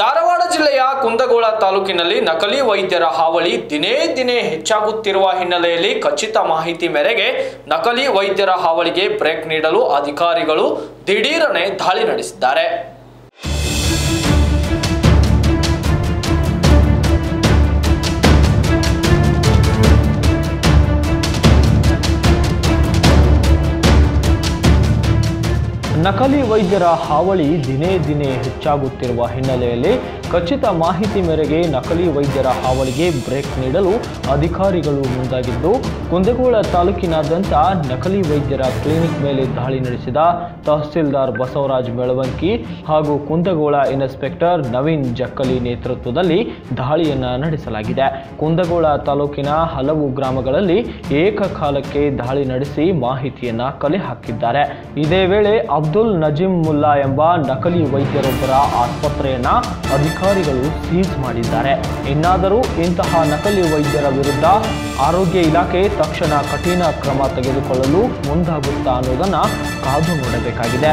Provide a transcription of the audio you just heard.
ಧಾರವಾಡ ಜಿಲ್ಲೆಯ ಕುಂದಗೋಳ ತಾಲೂಕಿನಲ್ಲಿ ನಕಲಿ ವೈದ್ಯರ ಹಾವಳಿ ದಿನೇ ದಿನೇ ಹೆಚ್ಚಾಗುತ್ತಿರುವ ಹಿನ್ನೆಲೆಯಲ್ಲಿ ಖಚಿತ ಮಾಹಿತಿ ಮೇರೆಗೆ ನಕಲಿ ವೈದ್ಯರ ಹಾವಳಿಗೆ ಬ್ರೇಕ್ ನೀಡಲು ಅಧಿಕಾರಿಗಳು ದಿಢೀರನೆ ದಾಳಿ ನಡೆಸಿದ್ದಾರೆ. ನಕಲಿ ವೈದ್ಯರ ಹಾವಳಿ ದಿನೇ ದಿನೇ ಹೆಚ್ಚಾಗುತ್ತಿರುವ ಹಿನ್ನೆಲೆಯಲ್ಲಿ ಖಚಿತ ಮಾಹಿತಿ ಮೇರೆಗೆ ನಕಲಿ ವೈದ್ಯರ ಹಾವಳಿಗೆ ಬ್ರೇಕ್ ನೀಡಲು ಅಧಿಕಾರಿಗಳು ಮುಂದಾಗಿದ್ದು, ಕುಂದಗೋಳ ತಾಲೂಕಿನಾದ್ಯಂತ ನಕಲಿ ವೈದ್ಯರ ಕ್ಲಿನಿಕ್ ಮೇಲೆ ದಾಳಿ ನಡೆಸಿದ ತಹಸೀಲ್ದಾರ್ ಬಸವರಾಜ್ ಮೆಳವಂಕಿ ಹಾಗೂ ಕುಂದಗೋಳ ಇನ್ಸ್ಪೆಕ್ಟರ್ ನವೀನ್ ಜಕ್ಕಲಿ ನೇತೃತ್ವದಲ್ಲಿ ದಾಳಿಯನ್ನು ನಡೆಸಲಾಗಿದೆ. ಕುಂದಗೋಳ ತಾಲೂಕಿನ ಹಲವು ಗ್ರಾಮಗಳಲ್ಲಿ ಏಕಕಾಲಕ್ಕೆ ದಾಳಿ ನಡೆಸಿ ಮಾಹಿತಿಯನ್ನು ಕಲೆ ಹಾಕಿದ್ದಾರೆ. ಇದೇ ವೇಳೆ ಅಬ್ದುಲ್ ನಜೀಂ ಮುಲ್ಲಾ ಎಂಬ ನಕಲಿ ವೈದ್ಯರೊಬ್ಬರ ಆಸ್ಪತ್ರೆಯನ್ನ ಅಧಿಕಾರಿಗಳು ಸೀಜ್ ಮಾಡಿದ್ದಾರೆ. ಇನ್ನಾದರೂ ಇಂತಹ ನಕಲಿ ವೈದ್ಯರ ವಿರುದ್ಧ ಆರೋಗ್ಯ ಇಲಾಖೆ ತಕ್ಷಣ ಕಠಿಣ ಕ್ರಮ ತೆಗೆದುಕೊಳ್ಳಲು ಮುಂದಾಗುತ್ತಾ ಅನ್ನೋದನ್ನು ಕಾದು ನೋಡಬೇಕಾಗಿದೆ.